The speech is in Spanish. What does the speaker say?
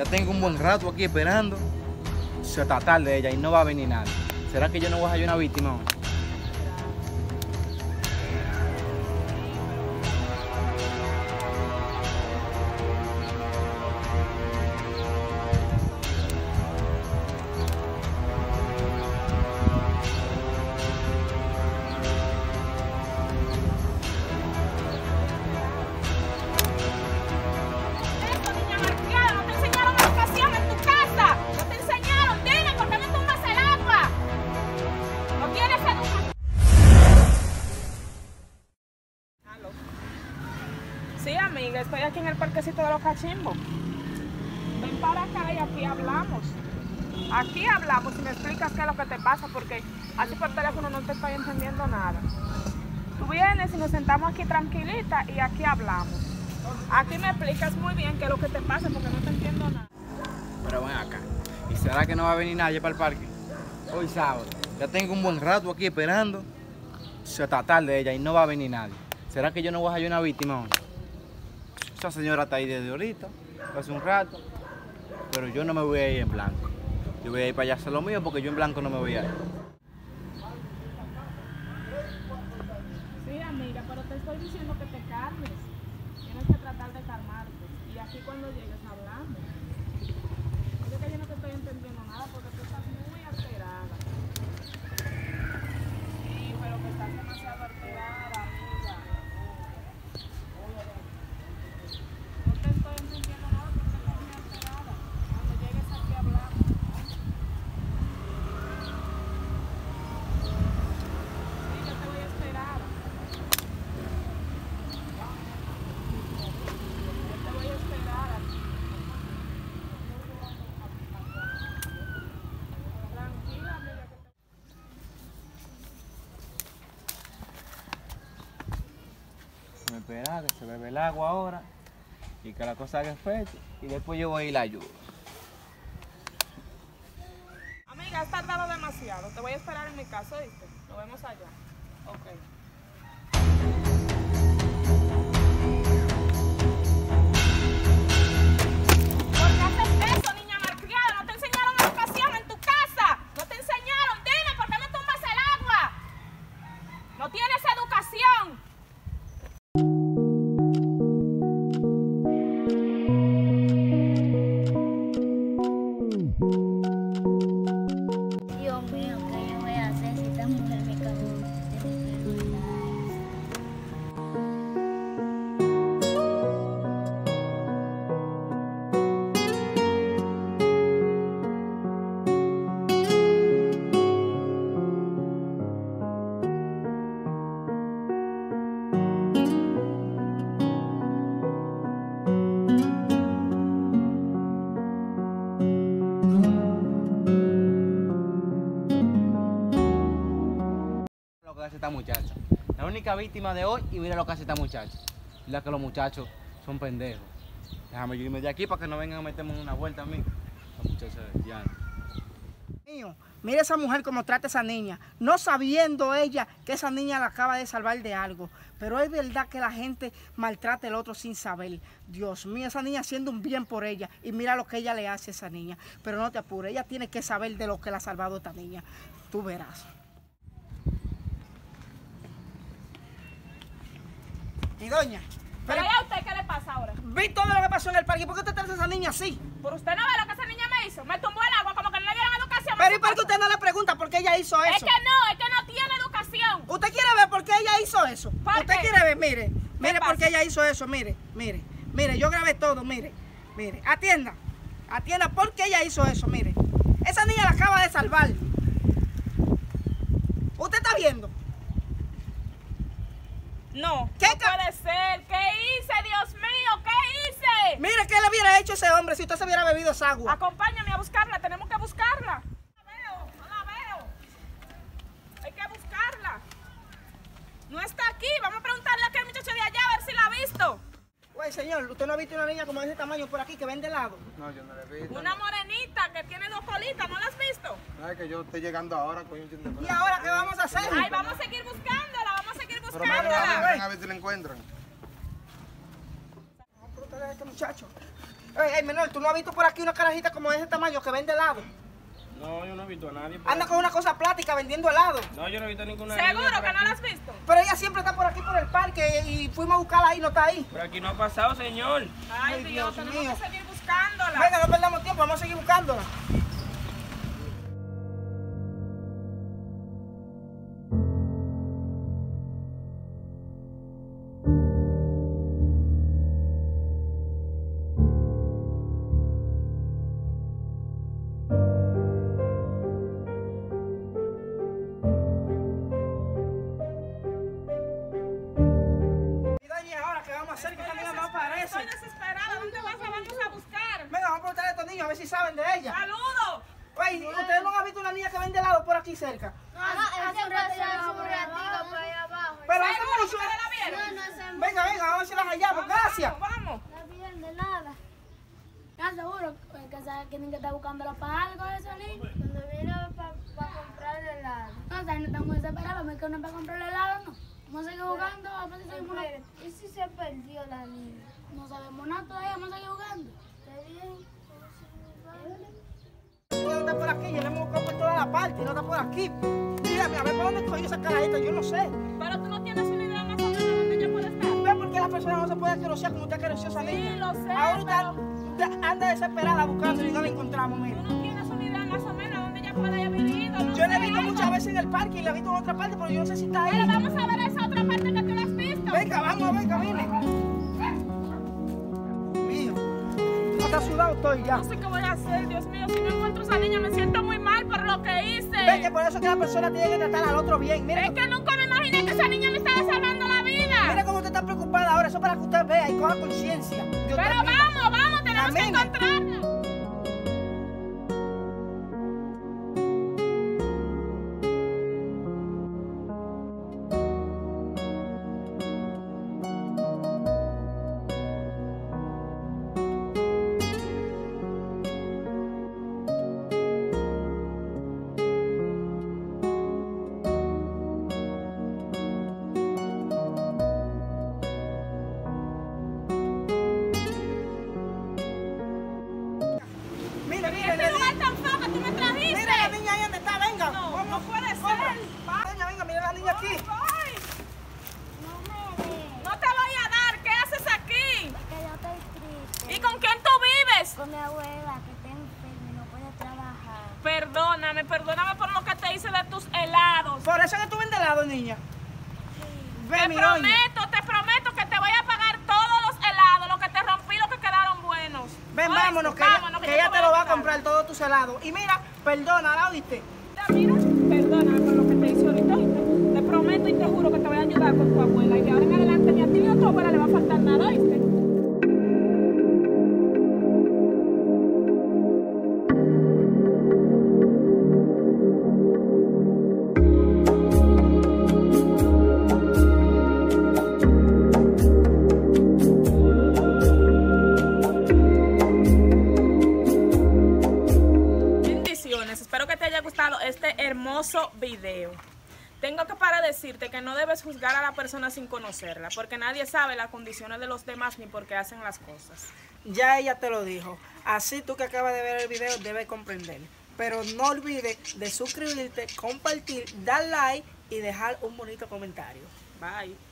Ya tengo un buen rato aquí esperando. Se está tarde ella y no va a venir nadie. ¿Será que yo no voy a hallar una víctima? hoy? En el parquecito de los cachimbos. Ven para acá y aquí hablamos. Aquí hablamos y me explicas qué es lo que te pasa, porque así por teléfono no te estoy entendiendo nada. Tú vienes y nos sentamos aquí tranquilita y aquí hablamos. Aquí me explicas muy bien qué es lo que te pasa porque no te entiendo nada. Pero ven acá. ¿Y será que no va a venir nadie para el parque? Hoy sábado. Ya tengo un buen rato aquí esperando. Se está tarde ella y no va a venir nadie. ¿Será que yo no voy a hallar una víctima? hoy? Esa señora está ahí desde ahorita, hace un rato. Pero yo no me voy a ir en blanco. Yo voy a ir para allá hacer lo mío porque yo en blanco no me voy a ir. Sí, amiga, pero te estoy diciendo que te calmes. Tienes que tratar de calmarte. Y aquí cuando llegues hablando. Es que yo no te estoy entendiendo nada porque tú estás muy alterada. Sí, pero que estás demasiado alterada, amiga. No te estoy entendiendo nada porque estás muy alterada. Cuando llegues aquí hablamos. Sí, yo te voy a esperar. Yo te voy a esperar aquí. Tranquila, amiga. que te- Me espera que se bebe el agua ahora y que la cosa haga efecto. Y después yo voy a la ayuda. Amiga, has tardado demasiado. Te voy a esperar en mi casa, ¿viste? Nos vemos allá. Ok. Que hace esta muchacha. La única víctima de hoy y mira lo que hace esta muchacha. Mira que los muchachos son pendejos. Déjame irme de aquí para que no vengan a meterme una vuelta a mí. La muchacha de Diana. Mío, mira esa mujer como trata a esa niña, no sabiendo ella que esa niña la acaba de salvar de algo. Pero es verdad que la gente maltrata al otro sin saber. Dios mío, esa niña haciendo un bien por ella. Y mira lo que ella le hace a esa niña. Pero no te apures, ella tiene que saber de lo que la ha salvado esta niña. Tú verás. Y doña, Pero pero, ¿y a usted qué le pasa ahora? vi todo lo que pasó en el parque. ¿Por qué usted trata a esa niña así? Por usted no ve lo que esa niña me hizo. Me tumbó el agua como que no le dieron educación. Pero ¿y por qué usted no le pregunta por qué ella hizo eso? Es que no, es que no tiene educación. ¿Usted quiere ver por qué ella hizo eso? ¿Por ¿Usted qué? quiere ver? Mire, mire por qué ella hizo eso, mire, mire, mire, yo grabé todo, mire, mire, atienda, atienda por qué ella hizo eso, mire. Esa niña la acaba de salvar. ¿Usted está viendo? No, ¿Qué no puede ser. ¿Qué hice, Dios mío? ¿Qué hice? Mire qué le hubiera hecho ese hombre si usted se hubiera bebido esa agua. Acompáñame a buscarla, tenemos que buscarla. No la veo, no la veo. Hay que buscarla. No está aquí, vamos a preguntarle a aquel muchacho de allá a ver si la ha visto. Güey, señor, ¿usted no ha visto una niña como de ese tamaño por aquí que vende helado? No, yo no le he visto. Una morenita que tiene dos colitas, ¿no la has visto? No, es que yo estoy llegando ahora, te- ¿Y ahora qué vamos a hacer? Ay, vamos a seguir buscándola, Pero ven a ver si la encuentran. A este muchacho. Ey, ey, menor, ¿tú no has visto por aquí una carajita como de ese tamaño que vende helado? No, yo no he visto a nadie. Anda con una cosa plástica vendiendo helado. No, yo no he visto ninguna ¿Seguro que no la has visto? Pero ella siempre está por aquí por el parque y fuimos a buscarla ahí, no está ahí. Por aquí no ha pasado, señor. Ay, Ay, Dios, Dios tenemos mío. que seguir buscándola. Venga, no perdamos tiempo, vamos a seguir buscándola. Niños a ver si saben de ella. ¡Saludos! Oye, ¿ustedes no han visto una niña que vende helado por aquí cerca? Hace un rato ya un ratito por ahí abajo. Pero hace ¿Seguro mucho. No, no se Venga, venga, vamos a ver si las hallamos. Gracias. Vamos, vamos. No bien de nada. ¿Estás seguro que esa que tienen que estar buscándolo para algo esa niña? Cuando vino para comprar helado. No, o sea, no estamos desesperados, me que no para comprar helado, no. Vamos a seguir jugando, vamos a seguir jugando. ¿Y si se perdió la niña? No sabemos nada todavía, vamos a seguir jugando. Está bien. Por aquí, ya la hemos buscado por toda la parte y no está por aquí. Dígame, a ver por dónde cogió esa carajita, yo no sé. Pero tú no tienes una idea más o menos de dónde ella puede estar. ¿Ve por qué la persona no se puede querosear como usted queroseó esa Sí, niña? lo sé, Ahorita usted anda desesperada buscando y no la encontramos, Tú mire. no tienes una idea más o menos de dónde ella puede haber ido. No Yo la he visto muchas veces en el parque y la he visto en otra parte, pero yo no sé si está Pero ahí. vamos a ver esa otra parte que tú no has visto. Venga, vamos, venga, mire. Está sudado estoy ya. No sé qué voy a hacer, Dios mío. Si no encuentro a esa niña, me siento muy mal por lo que hice. Ve que por eso es que la persona tiene que tratar al otro bien. Mire, Es que nunca me imaginé que esa niña me estaba salvando la vida. mire cómo usted está preocupada ahora. Eso es para que usted vea y coja conciencia. Pero vamos, vamos, tenemos que Camine. Perdóname, perdóname por lo que te hice de tus helados. Por eso que tú vendes helado, niña. Ve, Te mi doña. prometo, te prometo que te voy a pagar todos los helados, los que te rompí, los que quedaron buenos. Ven, vámonos, que, vámonos, ella, que yo ella te lo va a comprar todos tus helados. Y mira, perdona, ¿oíste? Mira, perdóname por lo que te hice ahorita, ¿oíste? Te prometo y te juro que te voy a ayudar con tu abuela. Y de ahora en adelante ni a ti ni a tu abuela le va a faltar nada, ¿oíste? Decirte que no debes juzgar a la persona sin conocerla, porque nadie sabe las condiciones de los demás ni por qué hacen las cosas. Ya ella te lo dijo. Así tú que acabas de ver el video debes comprender. Pero no olvides de suscribirte, compartir, dar like y dejar un bonito comentario. Bye.